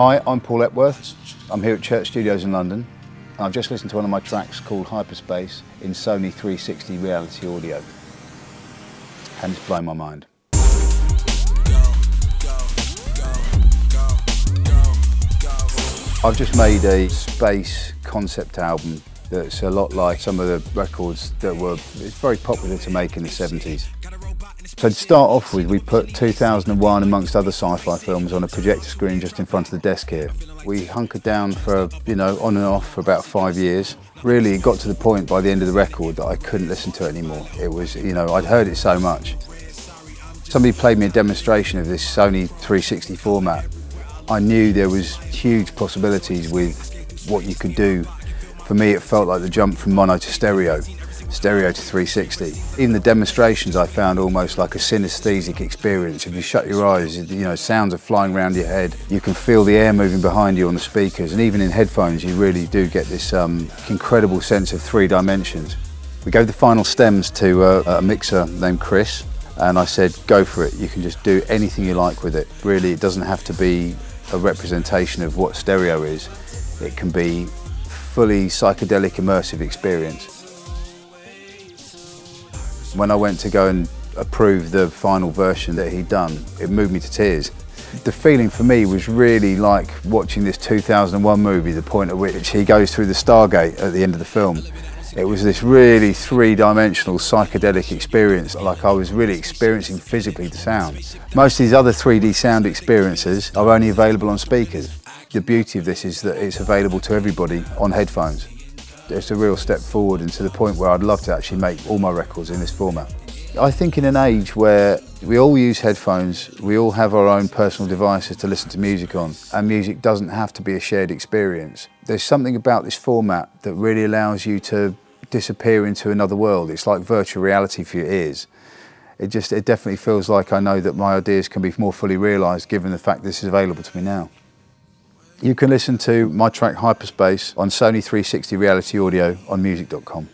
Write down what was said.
Hi, I'm Paul Epworth. I'm here at Church Studios in London. And I've just listened to one of my tracks called Hyperspace in Sony 360 Reality Audio. And it's blown my mind. I've just made a space concept album that's a lot like some of the records that were very popular to make in the 70s. So to start off with, we put 2001 amongst other sci-fi films on a projector screen just in front of the desk here. We hunkered down for, you know, on and off for about five years. Really, it got to the point by the end of the record that I couldn't listen to it anymore. It was, you know, I'd heard it so much. Somebody played me a demonstration of this Sony 360 format I knew there was huge possibilities with what you could do. For me, it felt like the jump from mono to stereo, stereo to 360. Even the demonstrations I found almost like a synesthetic experience. If you shut your eyes, you know, sounds are flying around your head. You can feel the air moving behind you on the speakers, and even in headphones, you really do get this um, incredible sense of three dimensions. We gave the final stems to uh, a mixer named Chris, and I said, go for it. You can just do anything you like with it. Really, it doesn't have to be a representation of what stereo is. It can be fully psychedelic immersive experience. When I went to go and approve the final version that he'd done, it moved me to tears. The feeling for me was really like watching this 2001 movie, the point at which he goes through the Stargate at the end of the film. It was this really three-dimensional psychedelic experience, like I was really experiencing physically the sound. Most of these other 3D sound experiences are only available on speakers. The beauty of this is that it's available to everybody on headphones. It's a real step forward and to the point where I'd love to actually make all my records in this format. I think in an age where we all use headphones, we all have our own personal devices to listen to music on, and music doesn't have to be a shared experience. There's something about this format that really allows you to disappear into another world. It's like virtual reality for your ears. It just, it definitely feels like I know that my ideas can be more fully realised given the fact this is available to me now. You can listen to my track Hyperspace on Sony 360 Reality Audio on music.com.